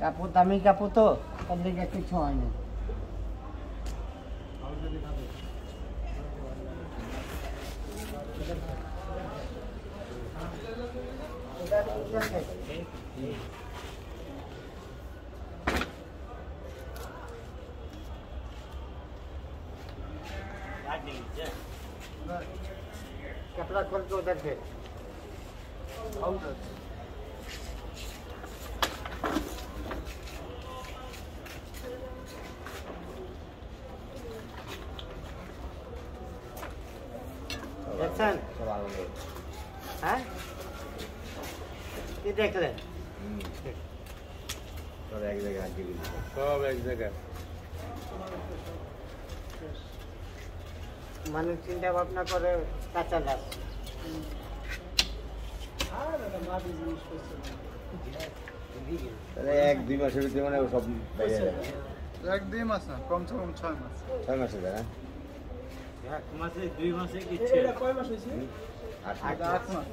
কাপড় দামি কাপড় তো তার দিকে কিছু হয় না कपड़ा खोल के उधर से দেখছেন হ্যাঁ কি দেখলেন হুম। সব এক জায়গায়। সব এক জায়গায় মানুষ চিন্তা ভাবনা করে কাঁচা গাছ তাহলে এক দুই মাসের ভিতরে মানে ও সব এক দুই মাস না কমসে কম ছয় মাস। ছয় মাসে তাই না এক মাসে দুই মাসে কিচ্ছু কয় মাস হয়েছে? আট মাস।